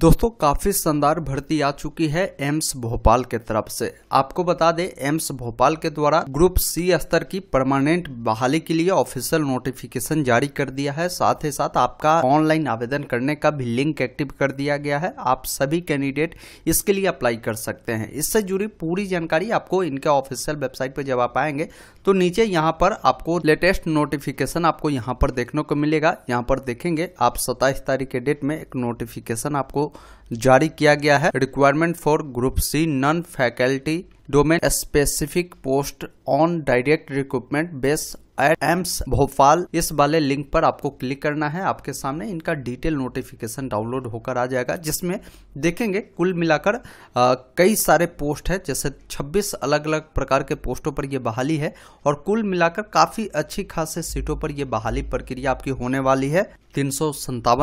दोस्तों, काफ़ी शानदार भर्ती आ चुकी है एम्स भोपाल के तरफ़ से। आपको बता दें, एम्स भोपाल के द्वारा ग्रुप सी स्तर की परमानेंट बहाली के लिए ऑफिशियल नोटिफिकेशन जारी कर दिया है। साथ ही साथ आपका ऑनलाइन आवेदन करने का भी लिंक एक्टिव कर दिया गया है। आप सभी कैंडिडेट इसके लिए अप्लाई कर सकते हैं। इससे जुड़ी पूरी जानकारी आपको इनके ऑफिशियल वेबसाइट पर जब आप आएँगे तो नीचे यहाँ पर आपको लेटेस्ट नोटिफिकेशन आपको यहाँ पर देखने को मिलेगा। यहाँ पर देखेंगे, आप सत्ताईस तारीख के डेट में एक नोटिफिकेशन आपको जारी किया गया है। Requirement for group C non faculty domain specific post on direct recruitment base at AIIMS Bhopal इस वाले लिंक पर आपको क्लिक करना है। आपके सामने इनका डिटेल नोटिफिकेशन डाउनलोड होकर आ जाएगा, जिसमें देखेंगे कुल मिलाकर कई सारे पोस्ट है, जैसे 26 अलग अलग प्रकार के पोस्टों पर यह बहाली है और कुल मिलाकर काफ़ी अच्छी खासी सीटों पर यह बहाली प्रक्रिया आपकी होने वाली है। तीन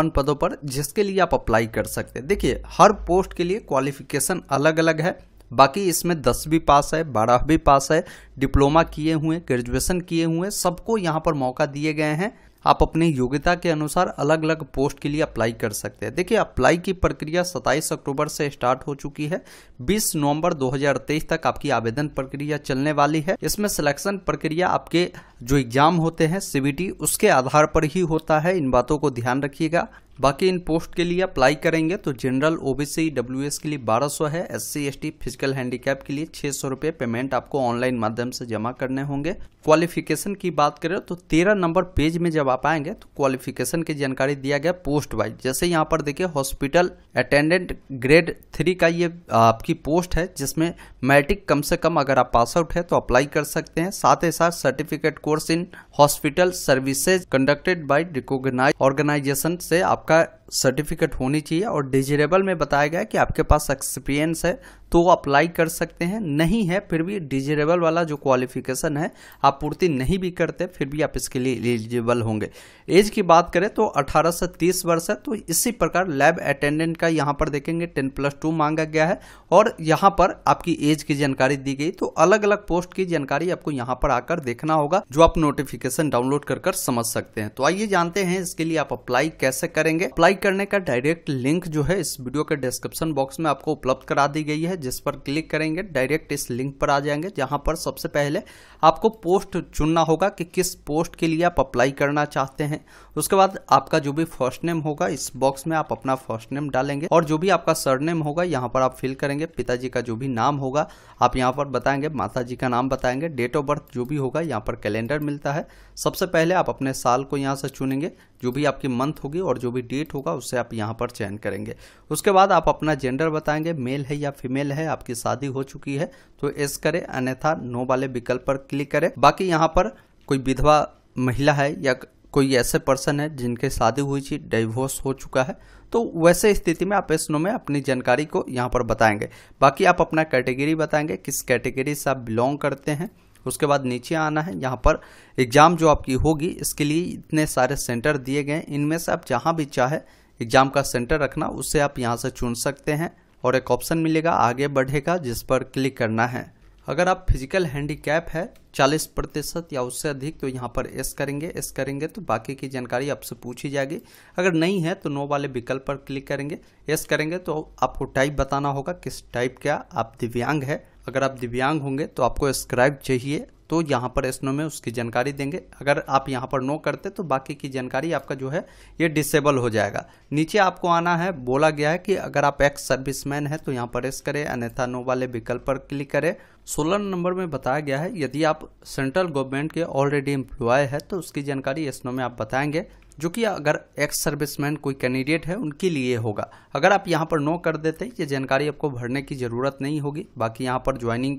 पदों पर, जिसके लिए आप अप्लाई कर सकते हैं। देखिए, हर पोस्ट के लिए क्वालिफिकेशन अलग अलग है। बाकी इसमें दस भी पास है बारह भी पास है, डिप्लोमा किए हुए, ग्रेजुएशन किए हुए, सबको यहाँ पर मौका दिए गए हैं। आप अपनी योग्यता के अनुसार अलग अलग पोस्ट के लिए अप्लाई कर सकते हैं। देखिए, अप्लाई की प्रक्रिया 27 अक्टूबर से स्टार्ट हो चुकी है। 20 नवंबर 2023 तक आपकी आवेदन प्रक्रिया चलने वाली है। इसमें सिलेक्शन प्रक्रिया आपके जो एग्ज़ाम होते हैं, सीबीटी, उसके आधार पर ही होता है। इन बातों को ध्यान रखिएगा। बाकी इन पोस्ट के लिए अप्लाई करेंगे तो जनरल ओबीसी डब्ल्यूएस के लिए 1200 है, एससी, एसटी, फ़िज़िकल हैंडीकैप के लिए छह सौ रुपए पेमेंट आपको ऑनलाइन माध्यम से जमा करने होंगे। क्वालिफिकेशन की बात करें तो तेरह नंबर पेज में जब आप आएँगे तो क्वालिफिकेशन की जानकारी दिया गया पोस्ट वाइज। जैसे यहाँ पर देखिए, हॉस्पिटल अटेंडेंट ग्रेड थ्री का ये आपकी पोस्ट है, जिसमें मैट्रिक कम से कम अगर आप पास आउट है तो अप्लाई कर सकते हैं। साथ ही साथ certificate course in hospital services conducted by recognise organisation से आपका सर्टिफिकेट होनी चाहिए और डिजिरेबल में बताया गया कि आपके पास एक्सपीरियंस है तो वो अप्लाई कर सकते हैं। नहीं है, फिर भी डिजिरेबल वाला जो क्वालिफिकेशन है, आप पूर्ति नहीं भी करते, फिर भी आप इसके लिए एलिजिबल होंगे। एज की बात करें तो 18 से 30 वर्ष है तो इसी प्रकार लैब अटेंडेंट का यहाँ पर देखेंगे 10 प्लस टू मांगा गया है और यहाँ पर आपकी एज की जानकारी दी गई। तो अलग अलग पोस्ट की जानकारी आपको यहाँ पर आकर देखना होगा, जो आप नोटिफिकेशन डाउनलोड कर कर समझ सकते हैं। तो आइए जानते हैं इसके लिए आप अप्लाई कैसे करेंगे। अप्लाई करने का डायरेक्ट लिंक जो है इस वीडियो के डिस्क्रिप्शन बॉक्स में आपको उपलब्ध करा दी गई है, जिस पर क्लिक करेंगे डायरेक्ट इस लिंक पर आ जाएँगे, जहाँ पर सबसे पहले आपको पोस्ट चुनना होगा कि किस पोस्ट के लिए आप अप्लाई करना चाहते हैं। उसके बाद आपका जो भी फ़र्स्ट नेम होगा, इस बॉक्स में आप अपना फ़र्स्ट नेम डालेंगे और जो भी आपका सरनेम होगा, यहाँ पर आप फिल करेंगे, पिताजी का जो भी नाम होगा, आप यहाँ पर बताएँगे माता जी का नाम बताएँगे डेट ऑफ़ बर्थ जो भी होगा, यहाँ पर कैलेंडर मिलता है। सबसे पहले आप अपने साल को यहाँ से चुनेंगे, जो भी आपकी मंथ होगी और जो भी डेट होगा उससे आप यहाँ पर चयन करेंगे। उसके बाद आप अपना जेंडर बताएँगे मेल है या फीमेल है, आपकी शादी हो चुकी है तो एस करें, अन्यथा नो वाले विकल्प पर क्लिक करें। बाकी यहाँ पर कोई विधवा महिला है या कोई ऐसे पर्सन है जिनके शादी हुई थी डिवोर्स हो चुका है तो वैसे स्थिति में आप इस नो में अपनी जानकारी को यहाँ पर बताएँगे। बाकी आप अपना कैटेगरी बताएँगे, किस कैटेगरी से आप बिलोंग करते हैं उसके बाद नीचे आना है, यहाँ पर एग्ज़ाम जो आपकी होगी, इसके लिए इतने सारे सेंटर दिए गए इनमें से आप जहाँ भी चाहे, एग्ज़ाम का सेंटर रखना, उससे आप यहाँ से चुन सकते हैं और एक ऑप्शन मिलेगा, आगे बढ़ेगा, जिस पर क्लिक करना है। अगर आप फ़िज़िकल हैंडीकैप है 40 प्रतिशत या उससे अधिक तो यहाँ पर एस करेंगे एस करेंगे तो बाकी की जानकारी आपसे पूछी जाएगी। अगर नहीं है तो नो वाले विकल्प पर क्लिक करेंगे, एस करेंगे तो आपको टाइप बताना होगा, किस टाइप का आप दिव्यांग है अगर आप दिव्यांग होंगे तो आपको स्क्राइब चाहिए तो यहाँ पर एस में उसकी जानकारी देंगे। अगर आप यहाँ पर नो करते तो बाकी की जानकारी आपका जो है, ये डिसेबल हो जाएगा। नीचे आपको आना है, बोला गया है कि अगर आप एक्स सर्विसमैन है तो यहाँ पर एस करें, अन्यथा नो वाले विकल्प पर क्लिक करें। सोलह नंबर में बताया गया है, यदि आप सेंट्रल गवर्नमेंट के ऑलरेडी एम्प्लॉय है तो उसकी जानकारी एसनो में आप बताएँगे। जो कि अगर एक्स सर्विसमैन कोई कैंडिडेट है, उनके लिए होगा। अगर आप यहाँ पर नो कर देते, ये जानकारी आपको भरने की ज़रूरत नहीं होगी। बाकी यहाँ पर ज्वाइनिंग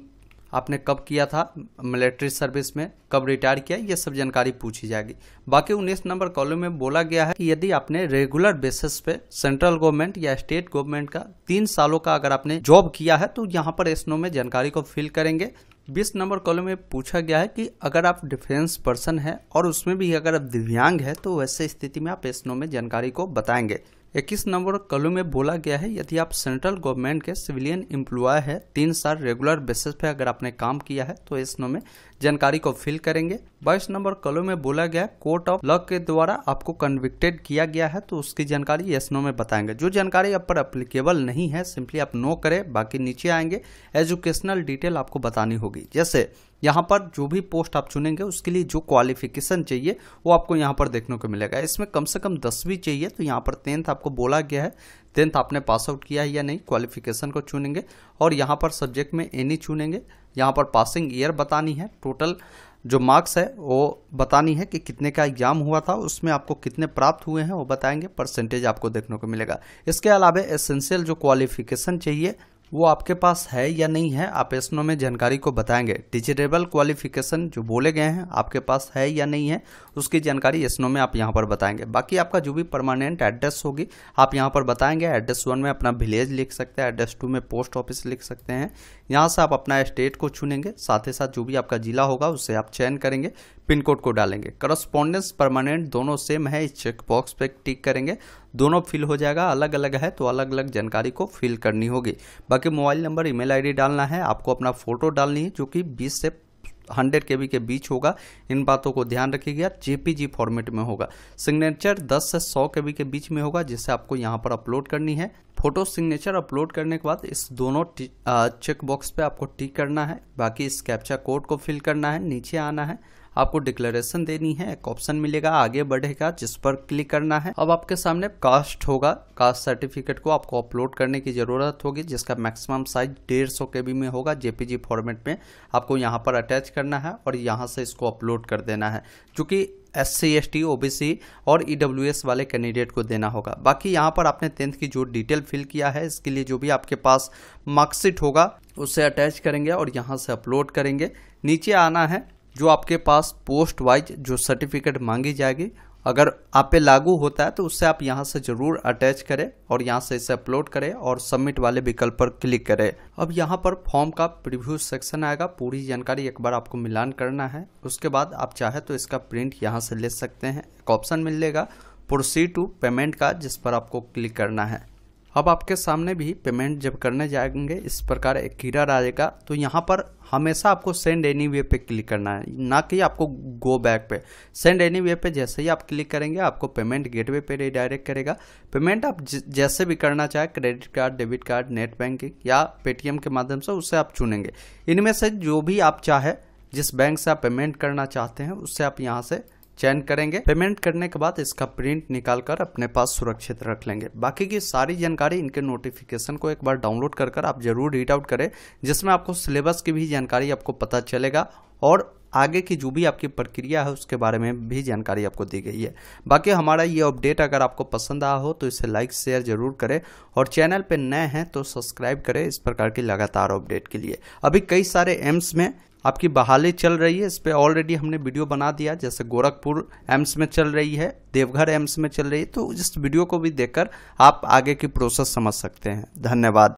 आपने कब किया था मिलिट्री सर्विस में, कब रिटायर किया, ये सब जानकारी पूछी जाएगी। बाकी उन्नीस नंबर कॉलम में बोला गया है कि यदि आपने रेगुलर बेसिस पे सेंट्रल गवर्नमेंट या स्टेट गवर्नमेंट का तीन सालों का अगर आपने जॉब किया है तो यहाँ पर एसनो में जानकारी को फिल करेंगे। बीस नंबर कॉलम में पूछा गया है कि अगर आप डिफेंस पर्सन है और उसमें भी अगर आप दिव्यांग है तो वैसे स्थिति में आप एसनो में जानकारी को बताएँगे। इक्कीस नंबर कॉलम में बोला गया है, यदि आप सेंट्रल गवर्नमेंट के सिविलियन एम्प्लॉय है, तीन साल रेगुलर बेसिस पे अगर आपने काम किया है तो इस नो में जानकारी को फिल करेंगे। बाईस नंबर कलो में बोला गया कोर्ट ऑफ़ लॉ के द्वारा आपको कन्विक्टेड किया गया है तो उसकी जानकारी यस नो में बताएँगे। जो जानकारी आप पर अप्लीकेबल नहीं है सिंपली आप नो करें, बाकी नीचे आएँगे। एजुकेशनल डिटेल आपको बतानी होगी। जैसे, यहाँ पर जो भी पोस्ट आप चुनेंगे, उसके लिए जो क्वालिफिकेशन चाहिए, वो आपको यहाँ पर देखने को मिलेगा। इसमें कम से कम दसवीं चाहिए तो यहाँ पर टेंथ आपको बोला गया है टेंथ आपने पास आउट किया है या नहीं क्वालिफिकेशन को चुनेंगे और यहाँ पर सब्जेक्ट में एनी चुनेंगे। यहाँ पर पासिंग ईयर बतानी है। टोटल जो मार्क्स है, वो बतानी है कि कितने का एग्ज़ाम हुआ था, उसमें आपको कितने प्राप्त हुए हैं, वो बताएँगे। परसेंटेज आपको देखने को मिलेगा। इसके अलावा एसेंशियल जो क्वालिफिकेशन चाहिए वो आपके पास है या नहीं है, आप एसनो में जानकारी को बताएँगे। डिजिटेबल क्वालिफिकेशन जो बोले गए हैं, आपके पास है या नहीं है, उसकी जानकारी एसनो में आप यहाँ पर बताएँगे। बाकी आपका जो भी परमानेंट एड्रेस होगी, आप यहाँ पर बताएँगे। एड्रेस वन में अपना विलेज लिख सकते हैं, एड्रेस टू में पोस्ट ऑफ़िस लिख सकते हैं। यहाँ से आप अपना स्टेट को चुनेंगे, साथ ही साथ जो भी आपका जिला होगा, उसे आप चयन करेंगे, पिन कोड को डालेंगे। करस्पॉन्डेंस परमानेंट दोनों सेम है, इस चेकबॉक्स पर टिक करेंगे। दोनों फिल हो जाएगा अलग अलग है तो अलग अलग जानकारी को फिल करनी होगी। बाकी मोबाइल नंबर ईमेल आईडी डालना है, आपको अपना फ़ोटो डालनी है, जो कि 20 से हंड्रेड के बी के बीच होगा। इन बातों को ध्यान रखिएगा, जेपीजी फॉर्मेट में होगा। सिग्नेचर 10 से 100 के बी के बीच में होगा, जिसे आपको यहाँ पर अपलोड करनी है। फ़ोटो सिग्नेचर अपलोड करने के बाद इस दोनों चेक बॉक्स पे आपको टिक करना है। बाकी इस कैप्चा कोड को फिल करना है, नीचे आना है। आपको डिक्लेरेशन देनी है, एक ऑप्शन मिलेगा, आगे बढ़ेगा, जिस पर क्लिक करना है। अब आपके सामने कास्ट होगा। कास्ट सर्टिफिकेट को आपको अपलोड करने की ज़रूरत होगी, जिसका मैक्सिमम साइज़ डेढ़ सौ के बी में होगा, जेपीजी फॉर्मेट में। आपको यहाँ पर अटैच करना है और यहाँ से इसको अपलोड कर देना है चूँकि S C S T OBC और ई डब्ल्यू एस वाले कैंडिडेट को देना होगा। बाकी यहाँ पर आपने टेंथ की जो डिटेल फिल किया है, इसके लिए जो भी आपके पास मार्कशीट होगा, उसे अटैच करेंगे और यहाँ से अपलोड करेंगे। नीचे आना है। जो आपके पास पोस्ट वाइज जो सर्टिफिकेट मांगी जाएगी, अगर आप पे लागू होता है तो उससे आप यहाँ से ज़रूर अटैच करें और यहाँ से इसे अपलोड करें और सबमिट वाले विकल्प पर क्लिक करें। अब यहाँ पर फॉर्म का प्रीव्यू सेक्शन आएगा। पूरी जानकारी एक बार आपको मिलान करना है। उसके बाद आप चाहे तो इसका प्रिंट यहाँ से ले सकते हैं। एक ऑप्शन मिलेगा। प्रोसीड टू पेमेंट का, जिस पर आपको क्लिक करना है। अब आपके सामने भी पेमेंट जब करने जाएँगे इस प्रकार एक कीड़ा आएगा तो यहाँ पर हमेशा आपको सेंड एनी वे पे क्लिक करना है, ना कि आपको गो बैक पे। सेंड एनी वे पे जैसे ही आप क्लिक करेंगे, आपको पेमेंट गेटवे पे रिडायरेक्ट करेगा। पेमेंट आप जैसे भी करना चाहे credit card debit card net banking या पेटीएम के माध्यम से उससे आप चुनेंगे। इनमें से जो भी आप चाहे, जिस बैंक से आप पेमेंट करना चाहते हैं उससे आप यहाँ से चयन करेंगे। पेमेंट करने के बाद इसका प्रिंट निकाल कर अपने पास सुरक्षित रख लेंगे। बाकी की सारी जानकारी इनके नोटिफिकेशन को एक बार डाउनलोड कर कर आप ज़रूर रीड आउट करें, जिसमें आपको सिलेबस की भी जानकारी आपको पता चलेगा और आगे की जो भी आपकी प्रक्रिया है, उसके बारे में भी जानकारी आपको दी गई है। बाकी हमारा ये अपडेट अगर आपको पसंद आया हो तो इसे लाइक, शेयर ज़रूर करें और चैनल पे नए हैं तो सब्सक्राइब करें इस प्रकार की लगातार अपडेट के लिए। अभी कई सारे एम्स में आपकी बहाली चल रही है, इस पर ऑलरेडी हमने वीडियो बना दिया, जैसे गोरखपुर एम्स में चल रही है, देवघर एम्स में चल रही है तो इस वीडियो को भी देखकर आप आगे की प्रोसेस समझ सकते हैं। धन्यवाद।